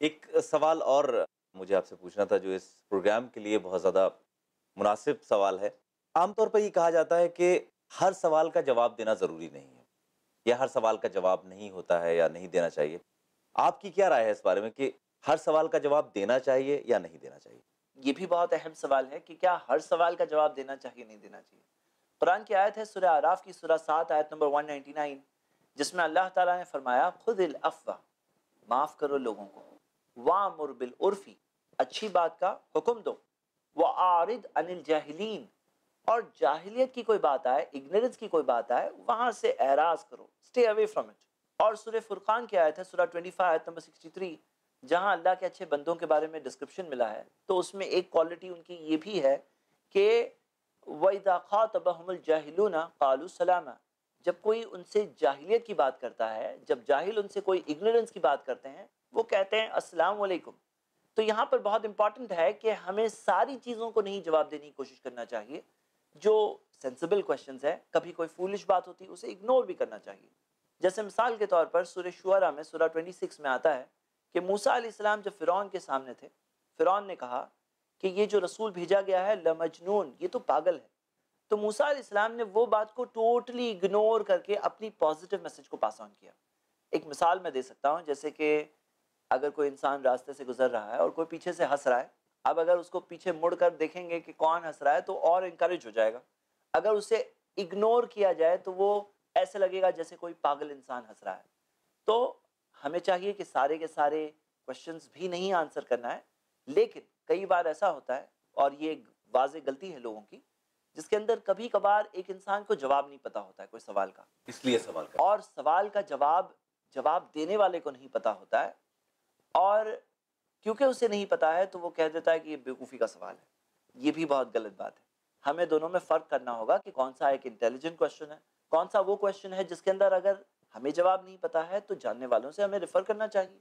ایک سوال اور مجھے آپ سے پوچھنا تھا جو اس پروگرام کے لیے بہت زیادہ مناسب سوال ہے۔ عام طور پر یہ کہا جاتا ہے کہ ہر سوال کا جواب دینا ضروری نہیں ہے یا ہر سوال کا جواب نہیں ہوتا ہے یا نہیں دینا چاہیے۔ آپ کی کیا رائے ہے اس بارے میں کہ ہر سوال کا جواب دینا چاہیے یا نہیں دینا چاہیے؟ یہ بھی بہت اہم سوال ہے کہ کیا ہر سوال کا جواب دینا چاہیے نہیں دینا چاہیے؟ قرآن کی آیت ہے سورہ عراف کی سورہ سات آیت نمبر 199 جس میں اللہ تعالیٰ نے فرمایا خود الافوا معاف کرو لوگوں کو۔ وامر بالعرفی، اچھی بات کا حکم دو۔ وعارض عن الجاہلین اور جاہلیت کی کوئی بات آئے اگنورنس کی کوئی بات آئے، وہاں سے اعراض کرو۔ اسٹے اوے فرام اٹ اور سورہ فرقان کی آیت ہے، سورہ 25 آیت نمبر 63 جہاں اللہ کے اچھے بندوں کے بارے میں ڈسکرپشن ملا ہے۔ تو اس میں ایک کوالٹی ان کی یہ بھی ہے کہ وَإِذَا خَاطَبَهُمُ الْجَاهِلُونَ قَالُوا سَلَامًا۔ جب کوئی ان سے جاہلیت کی بات کرتا ہے، جب جاہل ان سے کوئی اگنورنس کی بات کرتے ہیں، وہ کہتے ہیں، السلام علیکم. تو یہاں پر بہت امپورٹنٹ ہے کہ ہمیں ساری چیزوں کو نہیں جواب دینے کی کوشش کرنا چاہیے، جو سینسیبل کوشچنز ہیں، کبھی کوئی فولش بات ہوتی ہے اسے اگنور بھی کرنا چاہیے۔ جیسے مثال کے طور پر سورہ شعرا میں، سورہ 26 میں آتا ہے کہ موسیٰ علیہ السلام جب فرعون کے سامنے تھے، فرعون نے کہا کہ یہ جو رسول بھیجا گیا ہے، لمجنون، یہ تو پاگل ہے۔ تو موسیٰ علیہ السلام نے وہ بات کو ٹوٹلی اگنور کر کے اپنی پازیٹیو میسج کو پاس آن کیا۔ ایک مثال میں دے سکتا ہوں، جیسے کہ اگر کوئی انسان راستے سے گزر رہا ہے اور کوئی پیچھے سے ہنس رہا ہے، اب اگر اس کو پیچھے مڑ کر دیکھیں گے کہ کون ہنس رہا ہے تو اور انکریج ہو جائے گا۔ اگر اسے اگنور کیا جائے تو وہ ایسے لگے گا جیسے کوئی پاگل انسان ہنس رہا ہے۔ تو ہمیں چاہیے کہ سارے کے سارے کوشچنس بھی نہیں آنسر کرنا ہے، لیکن کئی بار ایسا ہوتا ہے اور یہ واضح غلطی ہے لوگوں کی جس کے اندر کبھی کبھار ایک انسان کو جواب نہیں پتا ہوتا ہے کوئی سوال کا۔ اس لیے سوال کا اور سوال کا جواب جواب دینے والے کو نہیں پتا ہوتا ہے۔ اور کیونکہ اسے نہیں پتا ہے تو وہ کہہ دیتا ہے کہ یہ بیوقوفی کا سوال ہے۔ یہ بھی بہت غلط بات ہے۔ ہمیں دونوں میں فرق کرنا ہوگا کہ کون سا ایک انٹیلیجنٹ کوشچن ہے کون سا وہ کوشچن ہے جس کے اندر اگر ہمیں جواب نہیں پتا ہے تو جاننے والوں سے ہمیں ریفر کرنا چاہیے۔